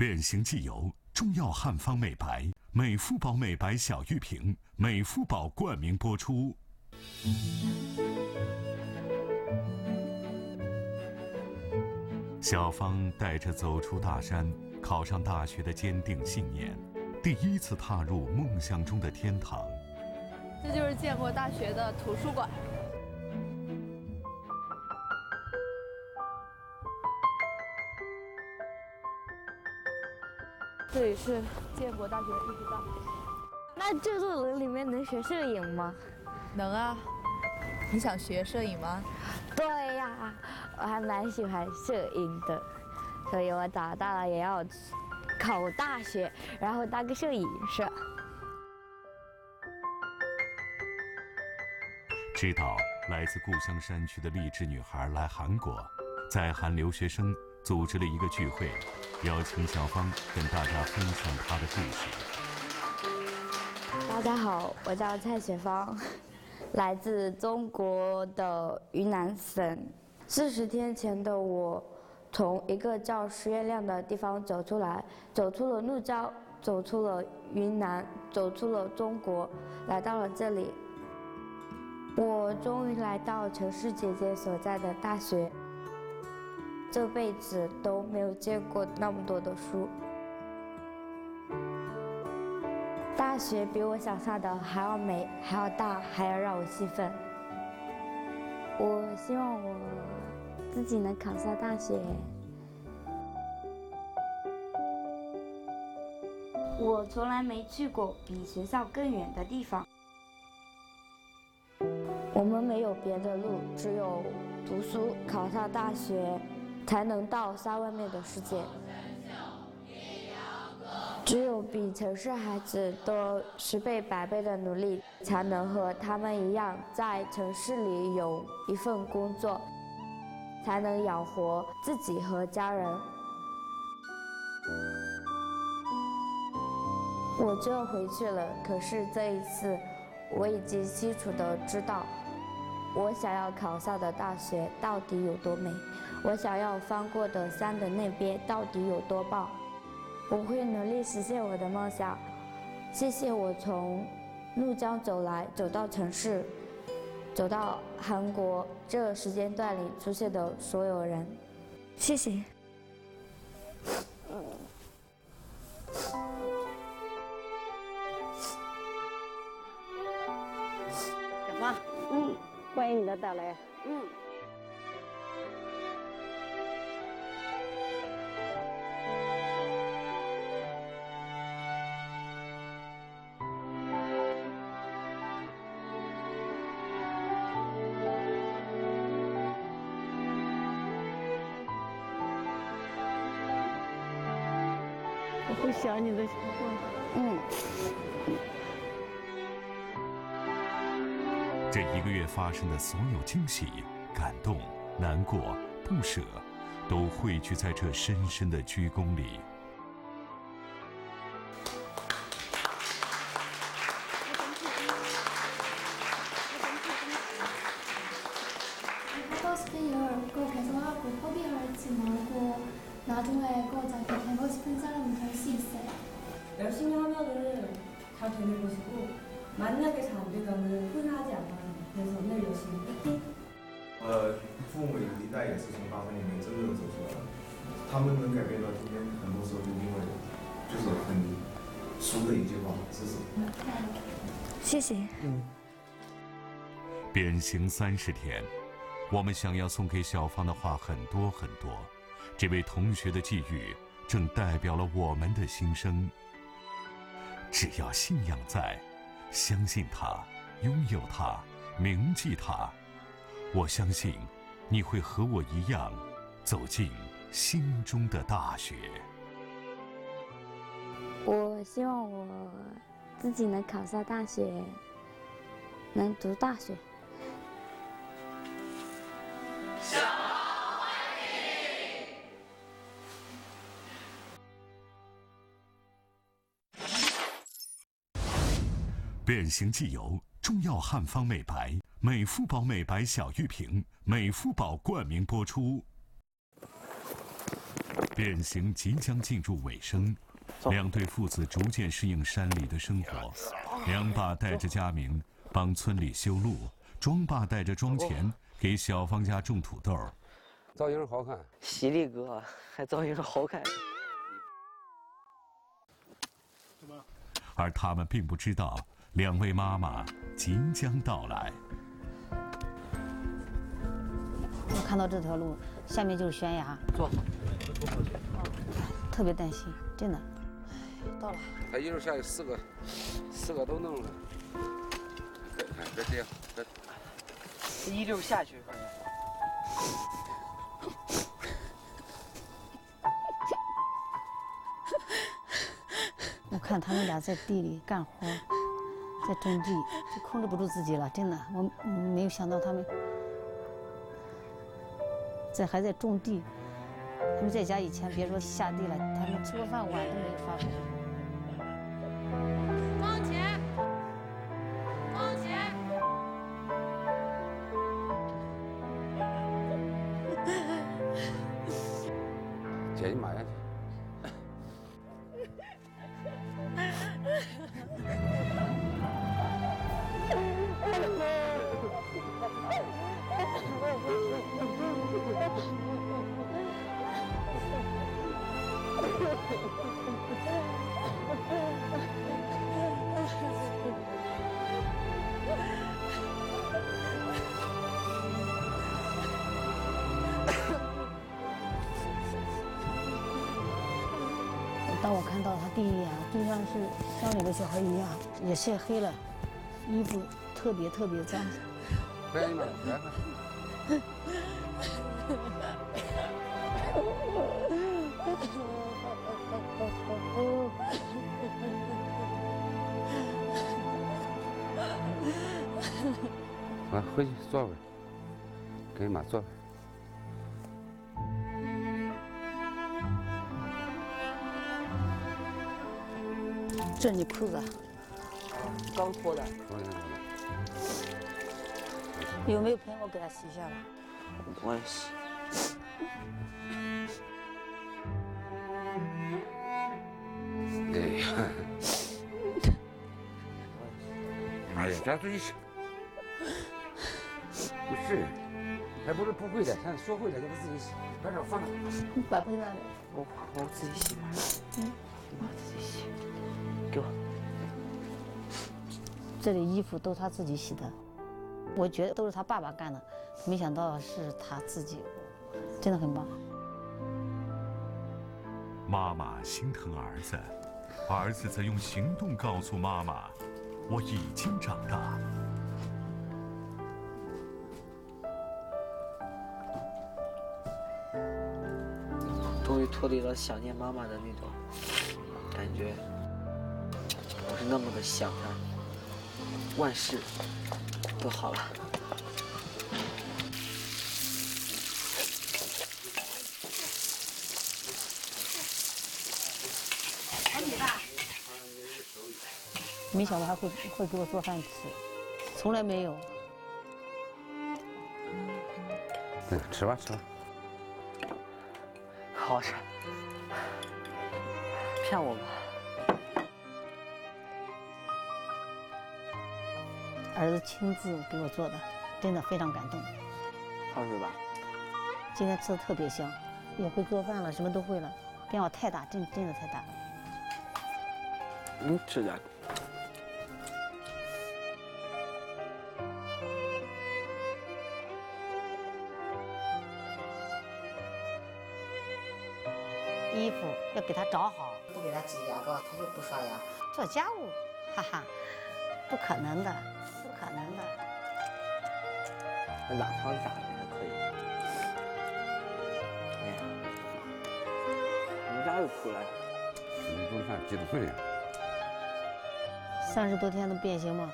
变形记油，中药汉方美白，美肤宝美白小玉瓶，美肤宝冠名播出。小芳带着走出大山、考上大学的坚定信念，第一次踏入梦想中的天堂。这就是建国大学的图书馆。这里是建国大学艺术大学。那这座楼里面能学摄影吗？能啊。你想学摄影吗？对呀，我还蛮喜欢摄影的，所以我长大了也要考大学，然后当个摄影师。知道来自故乡山区的励志女孩来韩国，在韩留学生组织了一个聚会，邀请小芳跟大家分享她的故事。大家好，我叫蔡雪芳。来自中国的云南省，四十天前的我，从一个叫石月亮的地方走出来，走出了怒江，走出了云南，走出了中国，来到了这里。我终于来到城市姐姐所在的大学，这辈子都没有见过那么多的书。大学比我想象的还要美，还要大，还要让我兴奋。我希望我自己能考上大学。我从来没去过比学校更远的地方。我们没有别的路，只有读书，考上大学，才能到山外面的世界。只有比城市孩子多十倍百倍的努力，才能和他们一样在城市里有一份工作，才能养活自己和家人。我就要回去了，可是这一次，我已经清楚的知道，我想要考上的大学到底有多美，我想要翻过的山的那边到底有多棒。我会努力实现我的梦想。谢谢我从怒江走来，走到城市，走到韩国这时间段里出现的所有人。谢谢。小花，嗯，欢迎你的到来，嗯。嗯。这一个月发生的所有惊喜、感动、难过、不舍，都汇聚在这深深的鞠躬里。 다되는것이고만약에잘안되면은후회하지않아요그래서늘열심히파이팅我的父母有一代也是从八分里面真正走出来的，他们能改变到今天，很多时候就因为就是很俗的一句话，知识。谢谢。嗯。变形三十天，我们想要送给小芳的话很多很多。这位同学的际遇，正代表了我们的心声。 只要信仰在，相信它，拥有它，铭记它，我相信你会和我一样，走进心中的大学。我希望我自己能考上大学，能读大学。变形记油，中药汉方美白，美肤宝美白小玉瓶，美肤宝冠名播出。变形即将进入尾声，两对父子逐渐适应山里的生活。梁爸带着佳明帮村里修路，庄爸带着庄钱给小芳家种土豆。造型好看，犀利哥还造型好看。而他们并不知道，两位妈妈即将到来。我看到这条路下面就是悬崖，坐，特别担心，真的。到了，他一路下去四个，四个都弄了。别别这样，别。一溜下去，我看他们俩在地里干活，在种地，就控制不住自己了，真的，我没有想到他们在还在种地。他们在家以前别说下地了，他们吃过饭碗都没有刷过。就像是像两个小孩一样，也晒黑了，衣服特别特别脏。快点嘛，来快！啊，回去坐会儿，给你妈坐会儿。这是你裤子，刚脱的。有没有盆？我给他洗一下吧。我也洗。哎呀，哎呀，咱自己洗。不是，还不是不会的，现在学会了就得自己洗，把这放着。你把盆拿来。我我自己洗吧。嗯，我自己洗。给我。这里衣服都是他自己洗的，我觉得都是他爸爸干的，没想到是他自己，真的很棒。妈妈心疼儿子，儿子则用行动告诉妈妈：“我已经长大。”终于脱离了想念妈妈的那种感觉，那么的想她，万事都好了。没想到还会会给我做饭吃，从来没有。嗯，吃吧吃吧。好吃，骗我吧。儿子亲自给我做的，真的非常感动。好吃吧？今天吃的特别香，也会做饭了，什么都会了，变化太大，真真的太大。嗯，吃点。衣服要给他找好，不给他挤牙膏，他就不刷牙。做家务，哈哈，不可能的，不可能的。那腊肠炸的还可以。哎呀，你家又出来了？你不看激动呀？三十多天的变形嘛，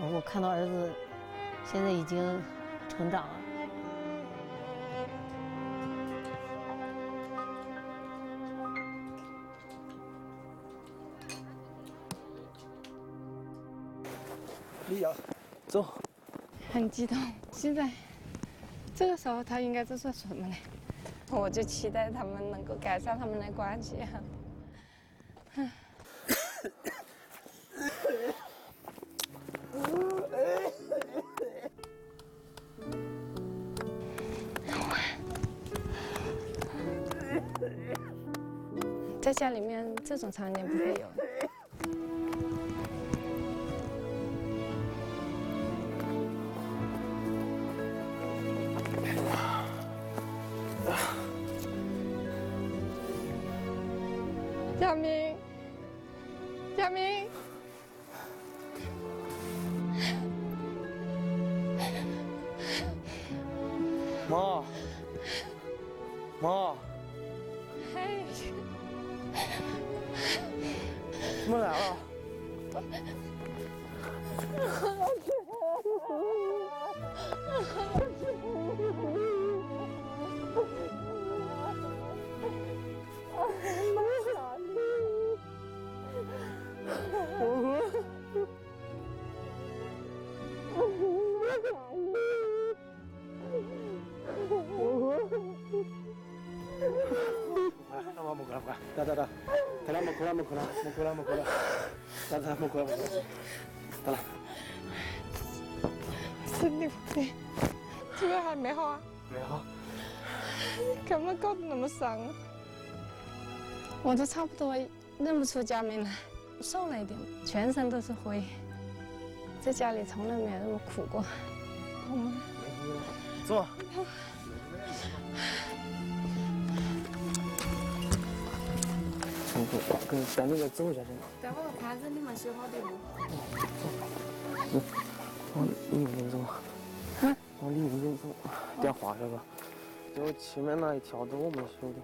我我看到儿子现在已经成长了。走。很激动，现在这个时候他应该在做什么呢？我就期待他们能够改善他们的关系。在家里面这种场景不会有。妈，嘿，你们来了。那冇过来，冇过来，冇过来，冇过来，得得，冇过来，冇过来，得啦。身体不对，这个还没好啊？没好。干嘛搞得那么伤？我都差不多认不出家明来，瘦了一点，全身都是灰，在家里从来没有那么苦过。好吗？坐。跟咱那个走一下先。待会儿看子你们修好的路。嗯，往里面走。嗯。往里面走，电话是吧？就前面那一条都我们修的。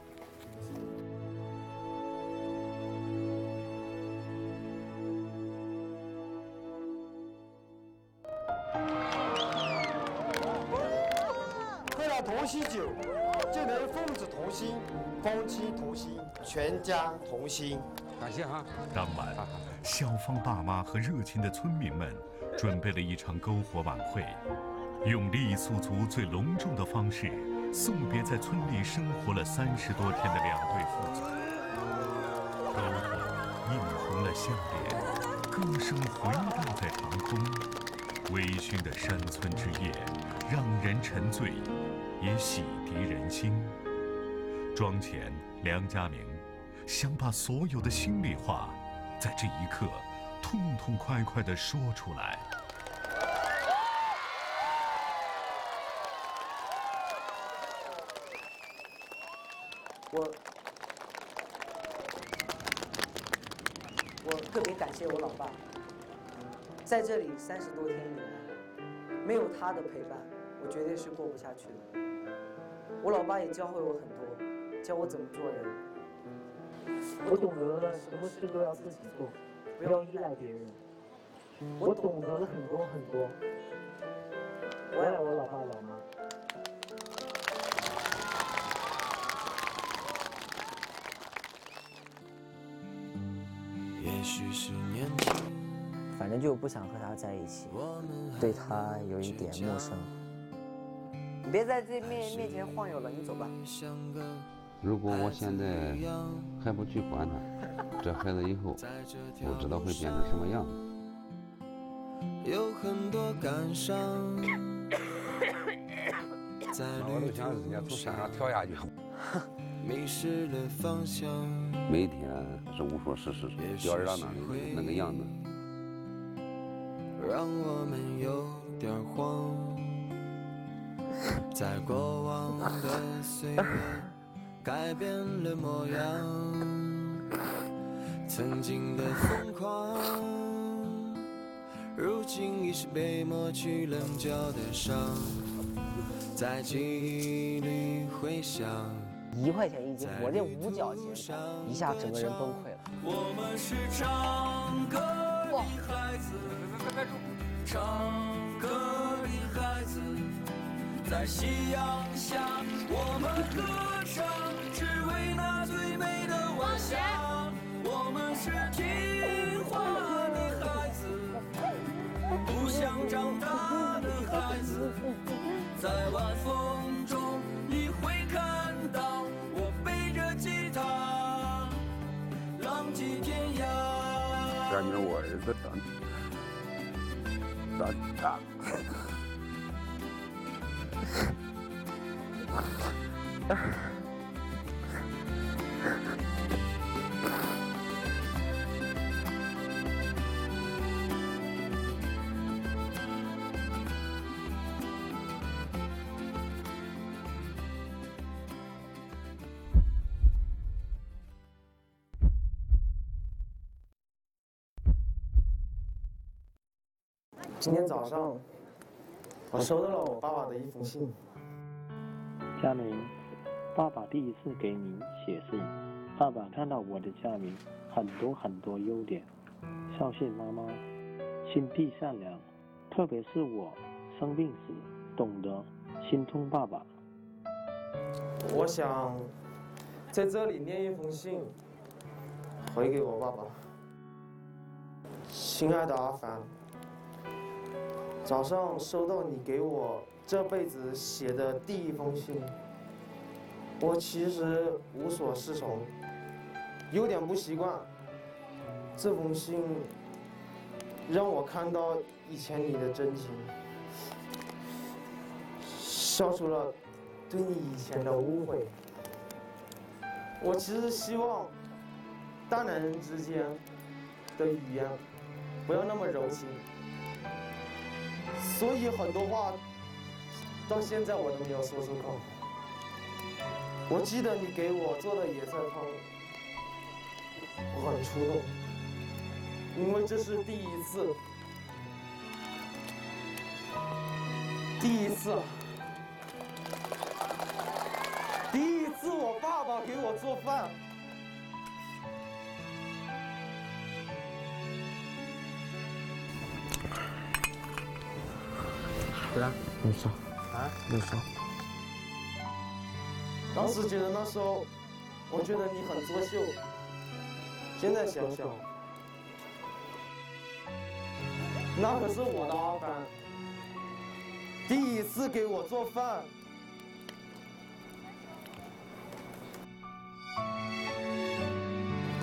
夫妻同心，全家同心。感谢哈。当晚，小芳爸妈和热情的村民们准备了一场篝火晚会，用傈僳族最隆重的方式送别在村里生活了三十多天的两对父子。篝火映红了笑脸，歌声回荡在长空。微醺的山村之夜，让人沉醉，也洗涤人心。庄前，梁家明想把所有的心里话，在这一刻痛痛快快地说出来。我我特别感谢我老爸，在这里三十多天以来，没有他的陪伴，我绝对是过不下去的。我老爸也教会我很多，教我怎么做人。我懂得了什么事都要自己做，不要依赖别人。我懂得了很多很多。我爱我老爸老妈。也许是年轻，反正就不想和他在一起，对他有一点陌生。你别在这面面前晃悠了，你走吧。如果我现在还不去管他，这孩子以后不知道会变成什么样子。有很多感伤，在我都想人家从山上跳下去。迷失了方向。每天是无所事事，吊儿郎当的那个样子。让我们有点慌，在过往的岁月改变了模样，曾经的疯狂，如今已是被抹去棱角的伤，在记忆里回响。一块钱一斤，我这五角钱，一下整个人崩溃了。我们是唱歌的孩子，唱歌的孩子，在夕阳下，我们歌唱，只为那最美的晚霞。我们是听话的孩子，不想长大的孩子，在晚风中，你会看到我背着吉他，浪迹天涯。感觉我儿子长大了。今天早上，我收到了我爸爸的一封信。佳明，爸爸第一次给您写信，爸爸看到我的佳明很多很多优点，孝顺妈妈，心地善良，特别是我生病时懂得心痛爸爸。我想在这里念一封信，回给我爸爸。亲爱的阿凡，早上收到你给我这辈子写的第一封信，我其实无所适从，有点不习惯。这封信让我看到以前你的真情，消除了对你以前的误会。我其实希望大男人之间的语言不要那么柔情，所以很多话到现在我都没有说出口。我记得你给我做的野菜汤，我很触动，因为这是第一次，第一次，第一次我爸爸给我做饭。啊，没事。啊，你说。当时觉得那时候，我觉得你很作秀。现在想想，那可是我的阿凡，第一次给我做饭。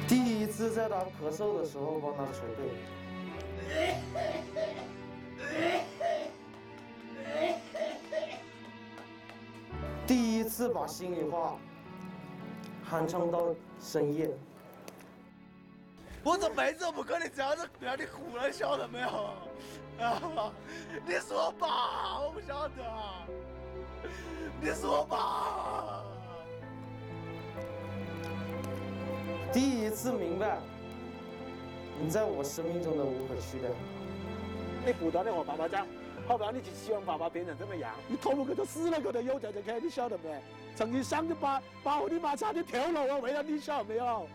第一次在他咳嗽的时候帮他捶背。第一次把心里话喊唱到深夜。我这辈子不可能这样子让你哭了，晓得没有？啊！你是我爸，我不晓得。你是我爸。第一次明白，你在我生命中的无可取代。你不断的和爸爸讲，好不让你就希望爸爸变成怎么样？你头壳头死了个头有在这看，你晓得没？曾经想着把把我的妈差点跳楼啊，为了你晓得没有？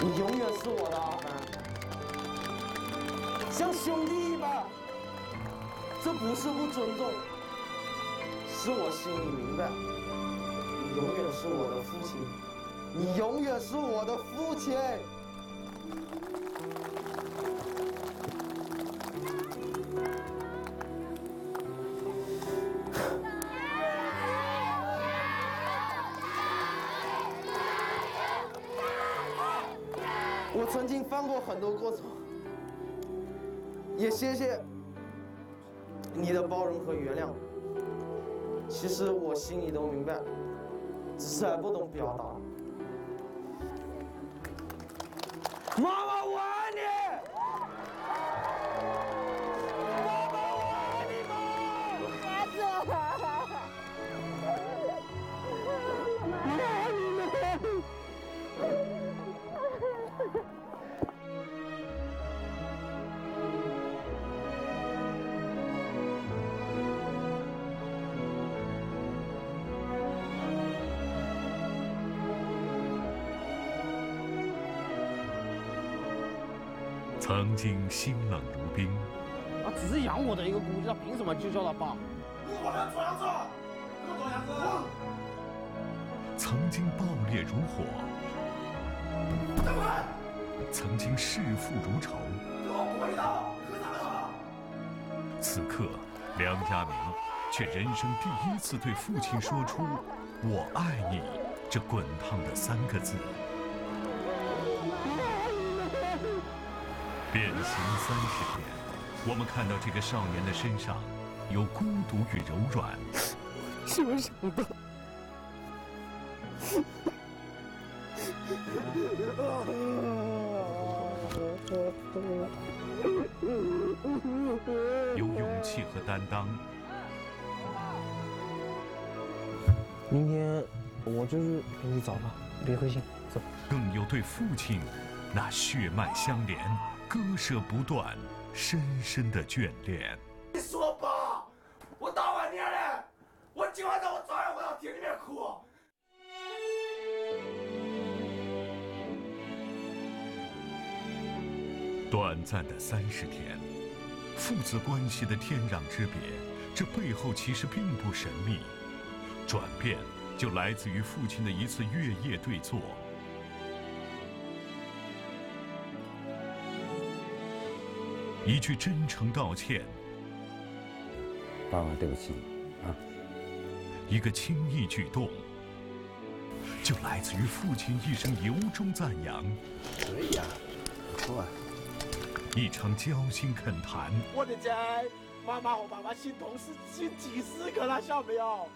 你永远是我的阿凡，像兄弟一般。这不是不尊重，是我心里明白，你永远是我的父亲，你永远是我的父亲。我曾经犯过很多过错，也谢谢你的包容和原谅。其实我心里都明白，只是还不懂表达。妈妈，我爱你！曾经心冷如冰，他只是养我的一个姑娘，凭什么就叫他爸？曾经暴烈如火！曾经弑父如仇？此刻，梁家明却人生第一次对父亲说出“我爱你”这滚烫的三个字。变形三十年，我们看到这个少年的身上有孤独与柔软。是我想的。有勇气和担当。明天我就是陪你走吧，别灰心，走。更有对父亲那血脉相连、割舍不断、深深的眷恋。你说吧，我大晚年了，我今晚上我照样回到田里面哭。短暂的三十天，父子关系的天壤之别，这背后其实并不神秘。转变就来自于父亲的一次月夜对坐。一句真诚道歉，爸爸，对不起，啊，一个轻易举动，就来自于父亲一声由衷赞扬。可以啊，不错啊。一场交心恳谈。我的天，妈妈和爸爸心同是心几十个了，晓得没有？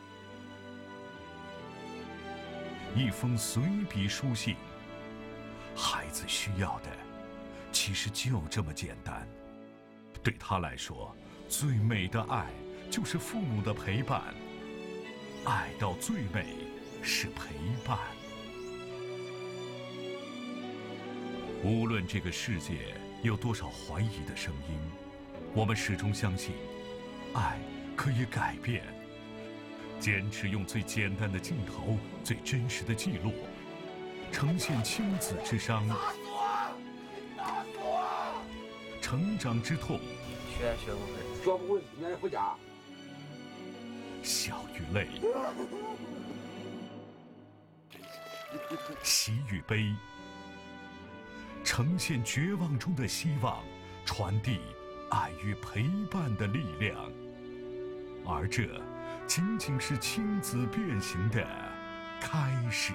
一封随笔书信，孩子需要的，其实就这么简单。对他来说，最美的爱就是父母的陪伴。爱到最美是陪伴。无论这个世界有多少怀疑的声音，我们始终相信，爱可以改变。坚持用最简单的镜头、最真实的记录，呈现亲子之伤。成长之痛，学学不会，学不会，明天回家。笑与泪，喜与悲，呈现绝望中的希望，传递爱与陪伴的力量，而这仅仅是亲子变形的开始。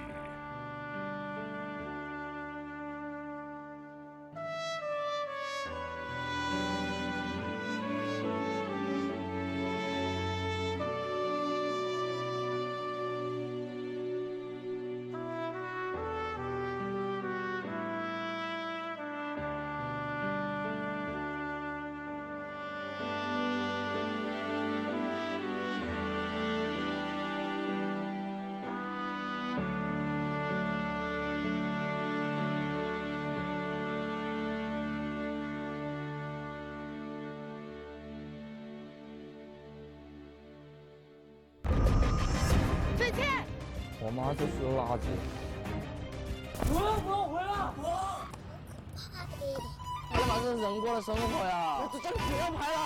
我妈就是个垃圾。不要不要回来！他他妈是人过的生活呀！我这张不要拍了。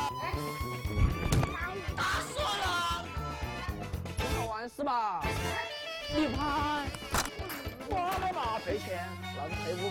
打死我了！不好玩是吧？你拍。我的妈，赔钱，老子赔不